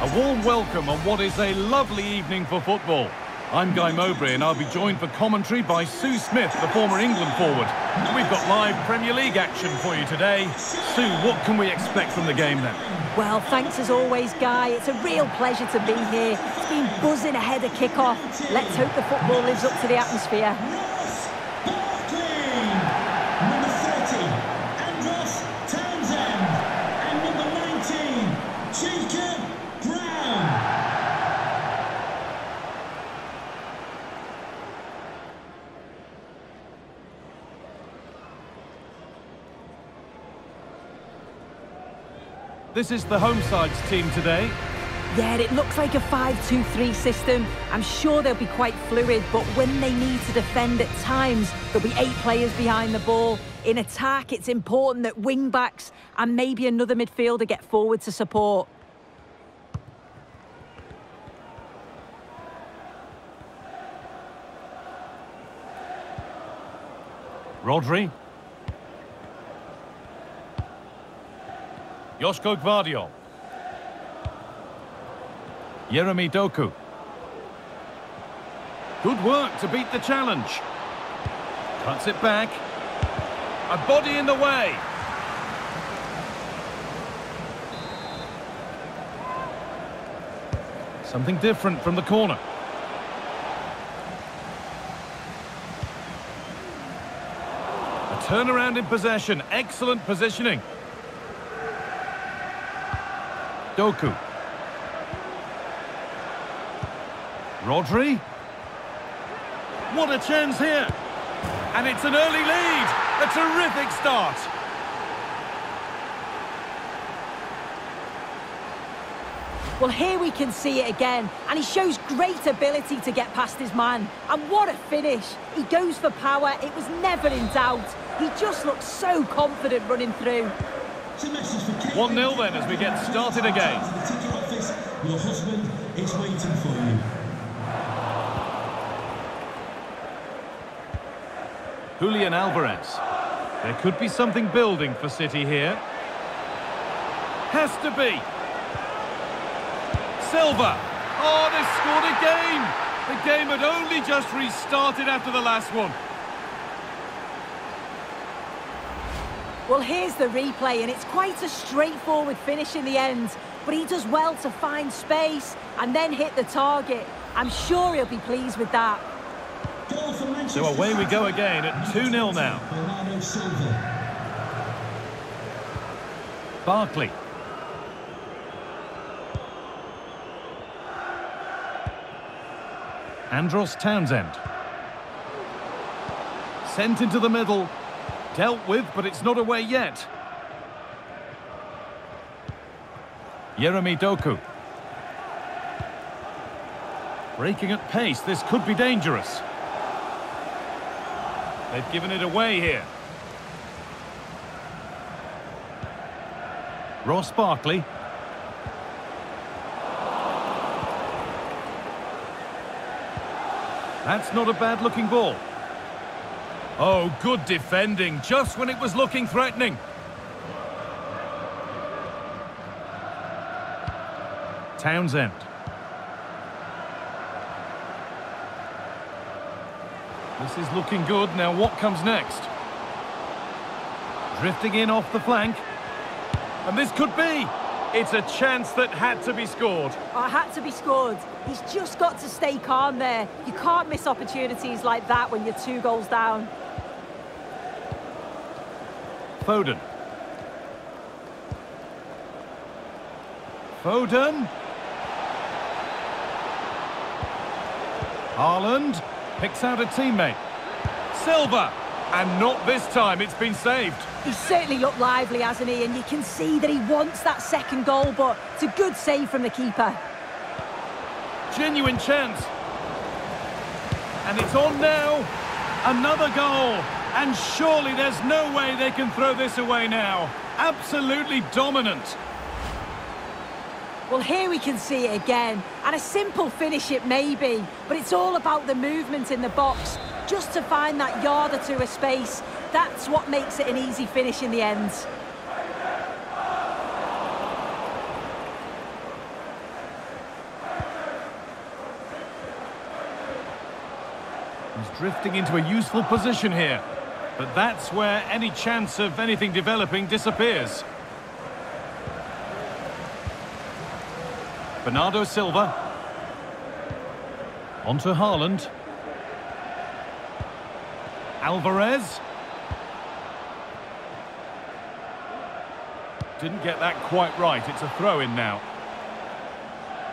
A warm welcome on what is a lovely evening for football. I'm Guy Mowbray and I'll be joined for commentary by Sue Smith, the former England forward. We've got live Premier League action for you today. Sue, what can we expect from the game then? Well, thanks as always, Guy. It's a real pleasure to be here. It's been buzzing ahead of kick-off. Let's hope the football lives up to the atmosphere. This is the home side's team today. Yeah, it looks like a 5-2-3 system. I'm sure they'll be quite fluid, but when they need to defend at times, there'll be eight players behind the ball. In attack, it's important that wing-backs and maybe another midfielder get forward to support. Rodri. Joško Gvardiol. Jeremy Doku. Good work to beat the challenge. Cuts it back. A body in the way. Something different from the corner. A turnaround in possession. Excellent positioning. Doku. Rodri. What a chance here. And it's an early lead. A terrific start. Well, here we can see it again, and he shows great ability to get past his man. And what a finish. He goes for power. It was never in doubt. He just looks so confident running through. 1-0 then as we get started again. Your husband is waiting for you. Julian Alvarez. There could be something building for City here. Has to be. Silva. Oh, they scored again. The game had only just restarted after the last one. Well, here's the replay, and it's quite a straightforward finish in the end. But he does well to find space and then hit the target. I'm sure he'll be pleased with that. So away we go again at 2-0 now. Barkley. Andros Townsend. Sent into the middle. Dealt with, but it's not away yet. Jeremy Doku. Breaking at pace, this could be dangerous. They've given it away here. Ross Barkley. That's not a bad-looking ball. Oh, good defending, just when it was looking threatening. Townsend. This is looking good. Now what comes next? Drifting in off the flank. And this could be. It's a chance that had to be scored. Oh, had to be scored. He's just got to stay calm there. You can't miss opportunities like that when you're two goals down. Foden. Foden. Haaland picks out a teammate. Silva. And not this time, it's been saved. He's certainly looked lively, hasn't he? And you can see that he wants that second goal, but it's a good save from the keeper. Genuine chance. And it's on now. Another goal. And surely there's no way they can throw this away now. Absolutely dominant. Well, here we can see it again. And a simple finish it may be, but it's all about the movement in the box, just to find that yard or two of space. That's what makes it an easy finish in the end. He's drifting into a useful position here. But that's where any chance of anything developing disappears. Bernardo Silva. Onto Haaland. Alvarez. Didn't get that quite right. It's a throw-in now.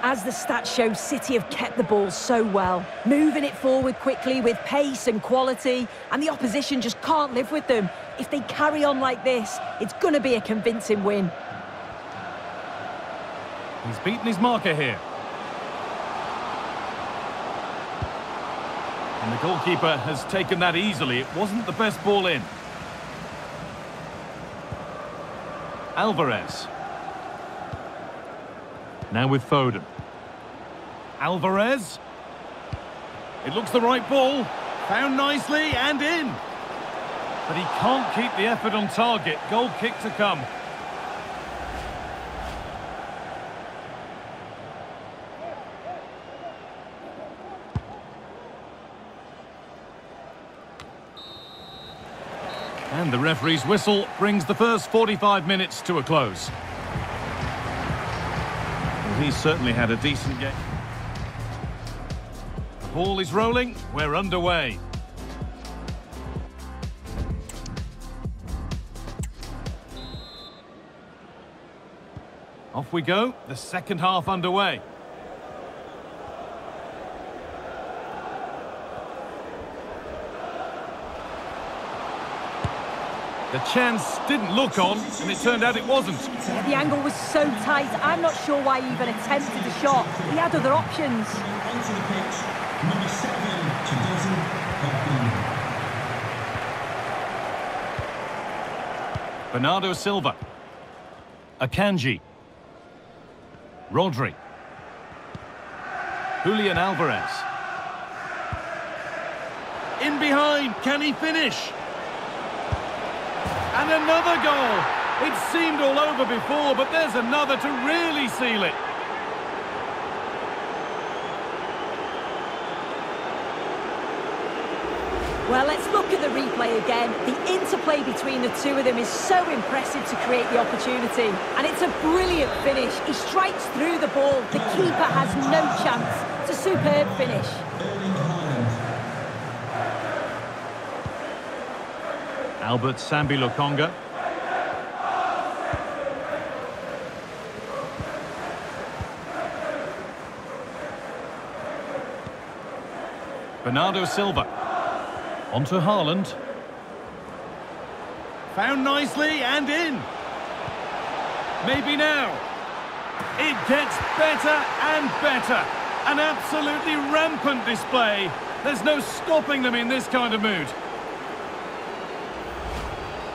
As the stats show, City have kept the ball so well, moving it forward quickly with pace and quality, and the opposition just can't live with them. If they carry on like this, it's going to be a convincing win. He's beaten his marker here. And the goalkeeper has taken that easily. It wasn't the best ball in. Alvarez. Now with Foden. Alvarez. It looks the right ball. Found nicely and in. But he can't keep the effort on target. Goal kick to come. And the referee's whistle brings the first 45 minutes to a close. Well, he's certainly had a decent game. Ball is rolling. We're underway. Off we go. The second half underway. The chance didn't look on, and it turned out it wasn't. The angle was so tight, I'm not sure why he even attempted the shot. He had other options. Onto the pitch, number seven, Chiedozie Bernardo Silva. Akanji. Rodri. Julian Alvarez. In behind, can he finish? And another goal. It seemed all over before, but there's another to really seal it. Well, let's look at the replay again. The interplay between the two of them is so impressive to create the opportunity. And it's a brilliant finish. He strikes through the ball. The keeper has no chance. It's a superb finish. Albert Sambi Lokonga. Bernardo Silva. Onto Haaland. Found nicely and in. Maybe now. It gets better and better. An absolutely rampant display. There's no stopping them in this kind of mood.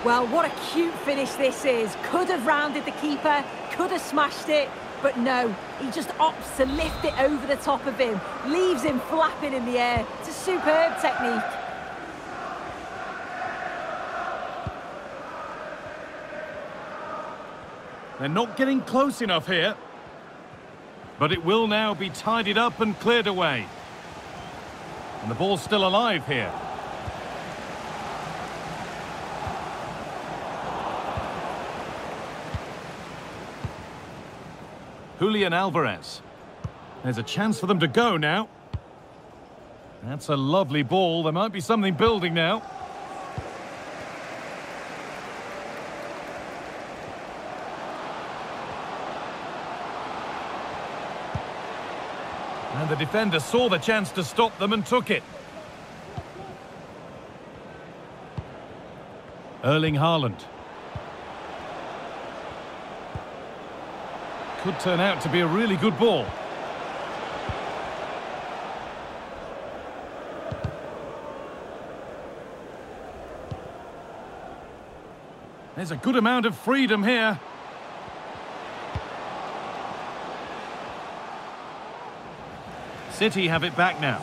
Well, what a cute finish this is. Could have rounded the keeper, could have smashed it, but no. He just opts to lift it over the top of him, leaves him flapping in the air. It's a superb technique. They're not getting close enough here. But it will now be tidied up and cleared away. And the ball's still alive here. Julian Alvarez. There's a chance for them to go now. That's a lovely ball. There might be something building now. And the defender saw the chance to stop them and took it. Erling Haaland. Could turn out to be a really good ball. There's a good amount of freedom here. City have it back now.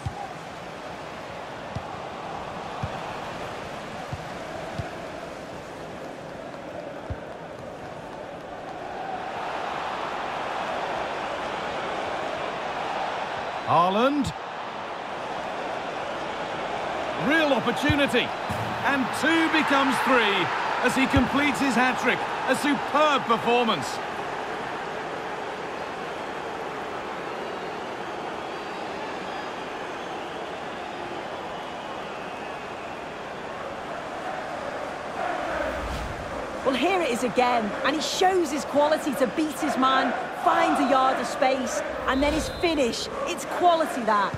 Haaland. Real opportunity. And two becomes three as he completes his hat-trick. A superb performance. Well, here it is again, and he shows his quality to beat his man, finds a yard of space, and then his finish. It's quality, that.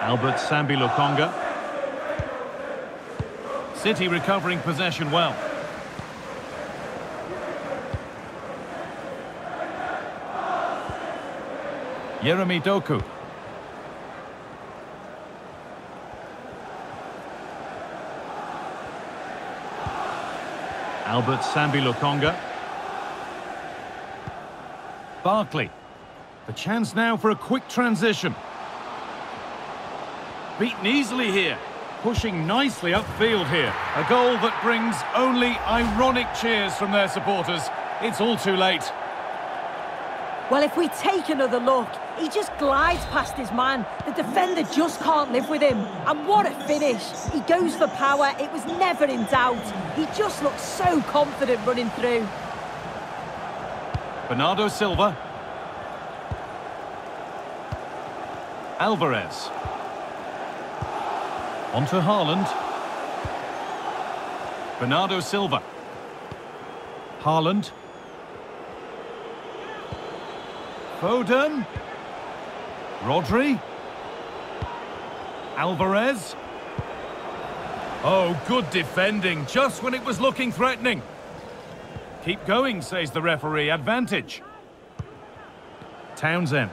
Albert Sambi Lokonga. City recovering possession well. Jeremy Doku. Albert Sambi Lokonga. Barkley. The chance now for a quick transition. Beaten easily here. Pushing nicely upfield here. A goal that brings only ironic cheers from their supporters. It's all too late. Well, if we take another look, he just glides past his man. The defender just can't live with him. And what a finish. He goes for power. It was never in doubt. He just looks so confident running through. Bernardo Silva. Alvarez. On to Haaland. Bernardo Silva. Haaland. Foden. Rodri. Alvarez. Oh, good defending, just when it was looking threatening. Keep going, says the referee. Advantage. Townsend.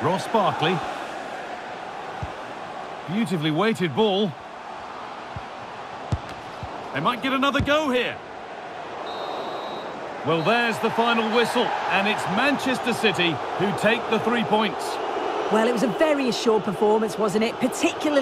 Ross Barkley. Beautifully weighted ball. They might get another go here. Well, there's the final whistle, and it's Manchester City who take the three points. Well, it was a very assured performance, wasn't it? Particularly...